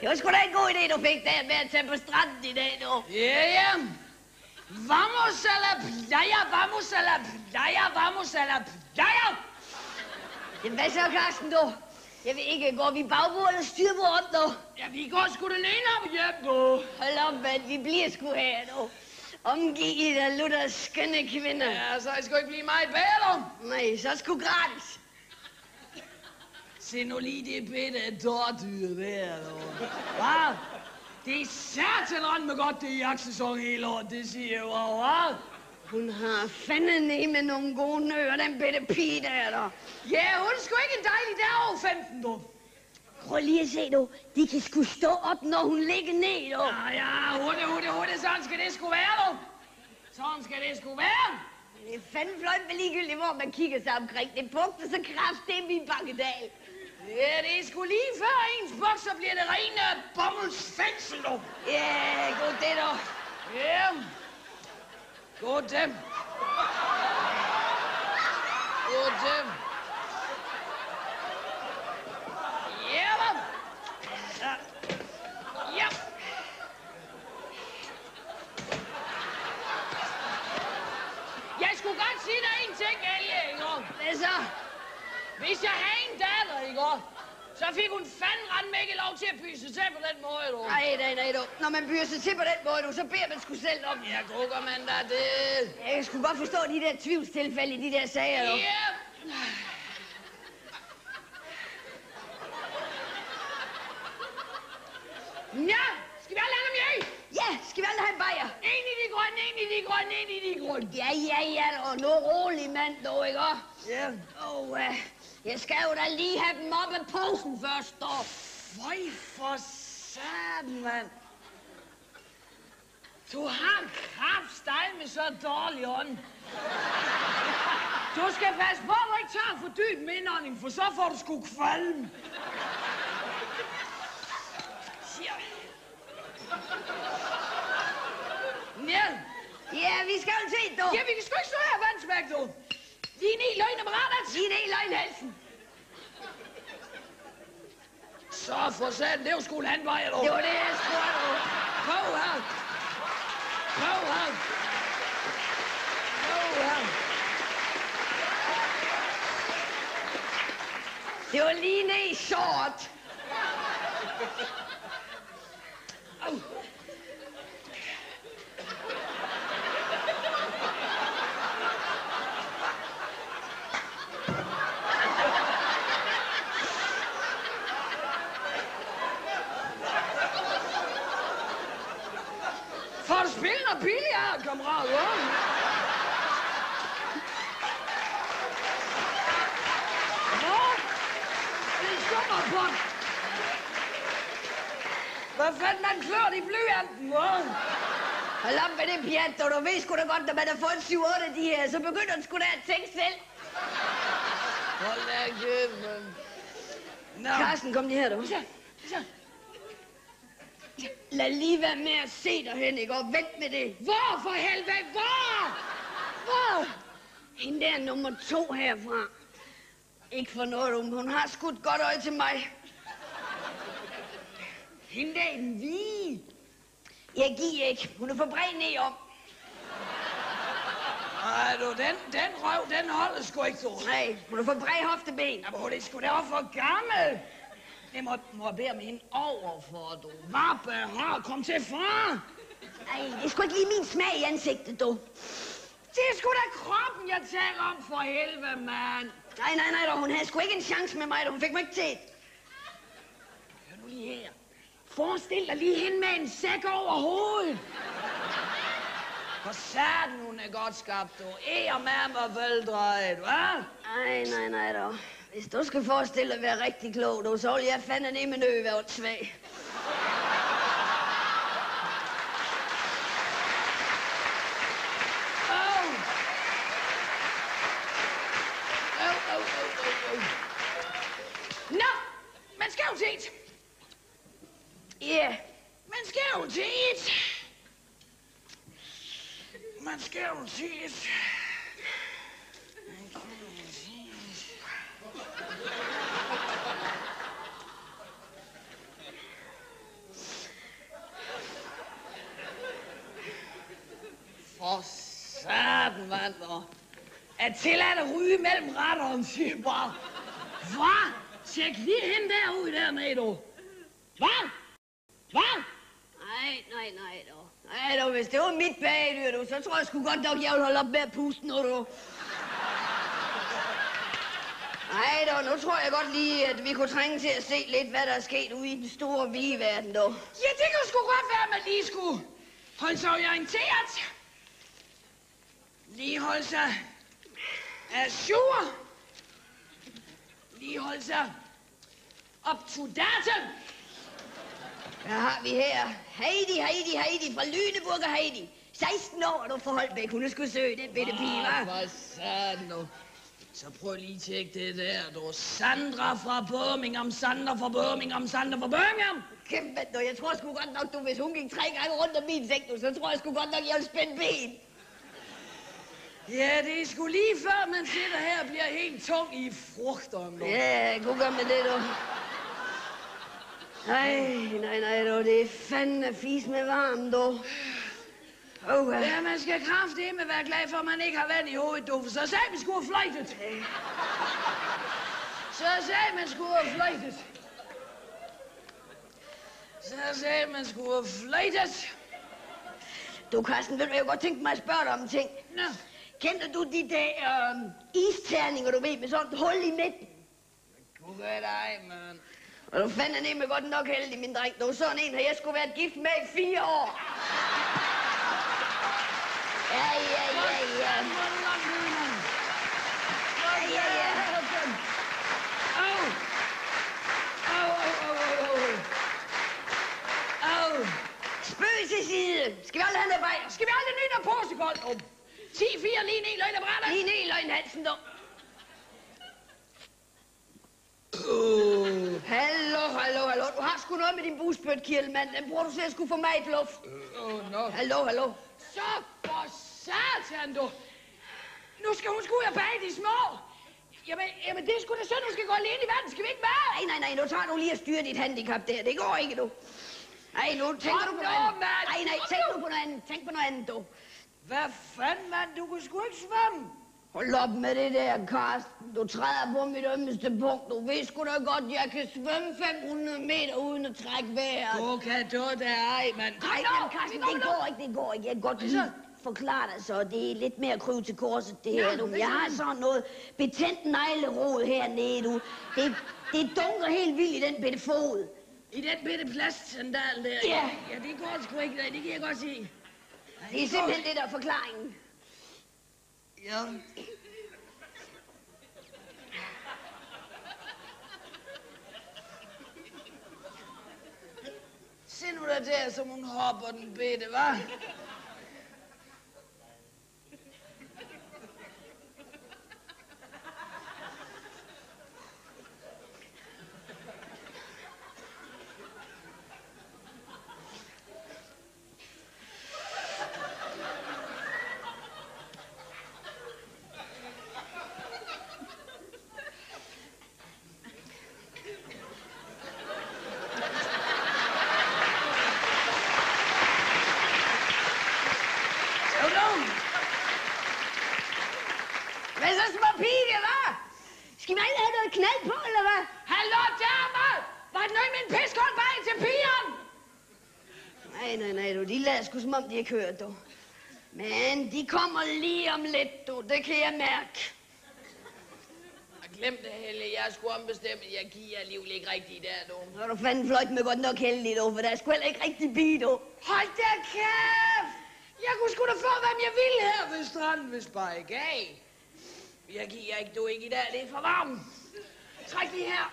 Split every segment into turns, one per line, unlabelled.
Det var sgu da en god idé, du fik der med at tage på stranden i dag, du.
Ja, ja. Vamos a la playa, vamos a la playa, vamos a la playa.
Jamen, hvad så, Carsten, du? Jeg vil ikke gå vi bagbord eller styrbord op, du.
Ja, vi går sgu den ene op hjem, du.
Hold op, mand. Vi bliver sgu her, du. Omgivet af lutter skønne kvinder.
Ja, så jeg skal ikke blive meget bedre.
Nej, så sgu gratis.
Se nu lige det bitte dårdyr der. Hvad? Det er satan med godt, det er jagtsæson hele året, det siger jeg jo, hvad?
Hun har fandme med nogle gode nøer, den bitte pige der, der.
Ja, hun er sgu ikke en dejlig dag over 15, du.
Prøv lige at se, du. De kan sgu stå op, når hun ligger ned, du.
Ja, ja, hurtigt, hurtigt, hurtigt, sådan skal det sgu være, du. Sådan skal det sgu være.
Det er fandme fløjt med ligegyldigt, hvor man kigger sig omkring. Det bugter så kraftigt i bakkedal.
Ja, det er sgu lige før ens bukser bliver det rene bommelsfængsel, du.
Ja, god det, du.
Ja. God dem. Ja, da. Ja. Jeg skulle godt sige dig en ting, Elge, ikke?
Hvad så?
Hvis jeg havde en ikke? Så fik hun fandme rent ikke lov til at pyse til på den måde, du.
Nej, nej, nej, du. Når man sig til på den måde, du, så beder man sgu selv om.
Ja, gukker man da det.
Jeg sgu godt forstå de der tvivlstilfælde i de der sager, du.
Ja. Ja, skal vi alle have dem i?
Ja, skal vi alle have en bajer?
En i de grønne, en i de grønne, en i de grønne.
Ja, ja, ja, og nu rolig, mand, du, ikke?
Ja.
Og uh, jeg skal jo da lige have dem op af posen først, dog.
Føj for satan, mand. Du har kraftstejl med så dårlig ånd. Du skal passe på, at du ikke tager for dyb med indånding, for så får du sgu kvalm. Siger jeg. Ja.
Ja, vi skal jo se, du.
ja, vi kan sgu ikke stå her vandsmæk, du. Ned i løgneapparatet.
Lige ned i løgnhalsen.
Så for satan, det jo sgu landvej, du.
Det var det, jeg spurgte.
Prøv her. Prøv her. Prøv her.
Det var lige ned i short.
Au. Får du spillet noget hva'? Nå, det skummer på. Hvad fanden man klør i blyanten, hva'?
Hold op med det pjat, du. Du ved sgu da godt, når man har fået 7-8 af de her, så begynder du sgu da at tænke selv.
Hold da kæft, mand. Nå.
Carsten, kom lige her, du.
Så, så.
Lad lige være med at se dig hen, ikke? Og vent med det.
Hvor for helvede? Hvor? Hvor?
Hende der nummer to herfra. Ikke for noget, hun har skudt godt øje til mig.
Hende der i den hvide.
Jeg giver ikke. Hun er for bred ned om.
Ej, du, den, den røv, den holder sgu ikke, du.
Nej, hun er for bred hofteben.
Jamen, hun er sgu da for gammel. Jeg må, må bede om hende overfor, du. Hvad behør? Kom til far.
Ej, det er sgu ikke lige min smag i ansigtet, du.
Det er sgu da kroppen, jeg taler om for helvede, mand.
Nej, nej, nej, dog. Hun havde sgu ikke en chance med mig, da hun fik mig ikke til.
Hør nu lige her. Forestil dig lige hende med en sæk over hovedet. For satan, hun er godt skabt, du. E og mig veldrejet, hva'?
Nej, nej, nej, dog. Hvis du skal forestille dig at være rigtig klog, dog, så vil jeg fandme ned med nø være svag.
Nå, man skal jo tit.
Ja, yeah.
Man skal jo tit. Man skal jo tit. Er tilladt at ryge mellem retteren, siger jeg bare. Hvad? Tjek lige hende derude dernede, du. Hvad? Hvad?
Nej, nej, nej, dog. Nej, dog, hvis det var mit bagdyr, du, så tror jeg sgu godt nok, jeg vil holde op med at puste nu, du. Nej, dog, nu tror jeg godt lige, at vi kunne trænge til at se lidt, hvad der er sket ude i den store, vige verden, dog.
Ja, det kunne sgu godt være, at man lige skulle holde sig orienteret. Lige holde sig ajour. Lige holde sig up to date.
Hvad har vi her? Heidi, Heidi, Heidi fra Lyneburg og Heidi. 16 år, du for Holbæk. Hun er sgu søg, den bitte pige, hva'?
for satan nu. Så prøv lige at tjekke det der, du. Sandra fra Birmingham, Sandra fra Birmingham, Sandra fra Birmingham.
Kæmpe, du. Jeg tror sgu godt nok, du, hvis hun gik tre gange rundt om min seng, du, så tror jeg sgu godt nok, jeg vil spænde ben.
Ja, det er sgu lige før, man sidder her og bliver helt tung i frugterne. du.
Ja, god gør med det, du. Nej, nej, nej, du. Det er fandme fis med varm, du. Oh, ja.
Man skal kraftedeme være glad for, at man ikke har vand i hovedet, du. For så sagde man skulle have fløjtet. Så sagde man skulle have fløjtet. Så sagde man skulle have fløjtet.
Du, Carsten, ved du, jeg godt tænke mig at spørge dig om en ting.
Nå,
Kender du de der øh, isterninger, du ved, med sådan et hul i midten?
du gør dig, mand.
Og du fandt nemme godt nok heldig, min dreng. Du sådan en, har jeg skulle været gift med i fire år. Ja, ja, ja, ja. Ja, ja, ja.
Au! Au, au, au, au, au. Au!
Spøg til side. Skal vi aldrig have noget bajer?
Skal vi aldrig nyde noget påskegold om? 10, 4, lige ned, løgn og brænder.
Lige ned i løgnhalsen, du.
Uh,
Hallo, hallo, hallo. Du har sgu noget med din busbøtkirtel, mand. Den bruger du til at skulle få mig i luft.
oh, no.
Hallo, hallo.
Så for satan, du. Nu skal hun sgu ud og bage de små. Jamen, jamen, det er sgu da synd, hun skal gå alene i verden. Skal vi ikke være?
Nej, nej, nej. Nu tager du lige at styre dit handicap der. Det går ikke, du. Nej, nu tænker
Kom
du på noget andet. Nej, nej, tænk
nu
på noget andet. Tænk på noget andet, du.
Hvad fanden, mand? Du kunne sgu ikke svømme.
Hold op med det der, Karsten. Du træder på mit ømmeste punkt. Du ved sgu da godt, jeg kan svømme 500 meter uden at trække vejret.
Du kan du da ej, mand.
Nej, men Karsten, det går ikke, det går ikke. Jeg kan godt lige forklare dig så. Det er lidt mere kryv til korset, det her, du. Jeg har sådan noget betændt neglerod hernede, du. Det, det dunker helt vildt i den bitte fod.
I den bitte plastsandal der.
Ja.
Ja, det går sgu ikke. Det kan jeg godt sige.
Det er simpelthen det, der er forklaringen.
Ja. Se nu der der, som hun hopper den bitte, hva'? Så nu.
Hvad så, små pige, hva'? Skal aldrig have noget knald på, eller hvad?
Hallo, damer! Var det noget med en piskold vej til pigeren?
Nej, nej, nej, du. De lader sgu som om, de ikke hørt, du. Men de kommer lige om lidt, du. Det kan jeg mærke.
Jeg glemte det, Helle. Jeg skulle ombestemme. Jeg giver alligevel ikke rigtigt der, du.
Så er du fanden fløjt med godt nok heldig, du. For der er sgu heller ikke rigtig bi, du.
Hold da kæft! Jeg kunne sgu da få, hvem jeg ville her ved stranden, hvis bare jeg gav. Jeg giver ikke, du ikke i dag. Det er for varmt. Træk lige her.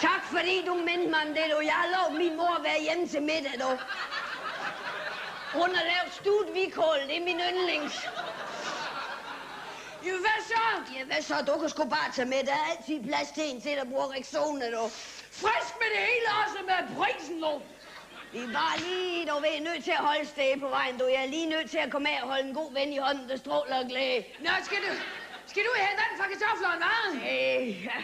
Tak fordi du mindte mig om det, du. Jeg har lovet min mor at være hjemme til middag, du. Hun har lavet stut vikål. Det er min yndlings.
Jo, hvad så?
Ja, hvad så? Du kan sgu bare tage med. Der er altid plads til en til, der bruger Rexona, du.
Frisk med det hele også med prisen, du.
Vi bare lige, du ved, nødt til at holde sted på vejen, du. Jeg er lige nødt til at komme af og holde en god ven i hånden, der stråler og glæde.
Nå, skal du... Skal du have vand fra kartoflerne, hva'?
Øh, ja.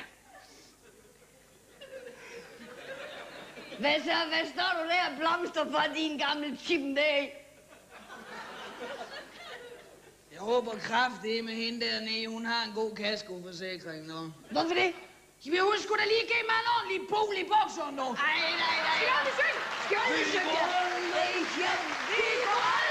Hvad så? Hvad står du der og blomster for din gamle chippen der?
håber kraftigt med hende dernede. Hun har en god kaskoforsikring nu.
Hvorfor det?
Jamen, hun skulle da lige give mig en ordentlig pol i bukserne nu.
Nej, nej, nej. Skal aldrig synge? Skal synge? Vi går aldrig hjem. Vi går hjem.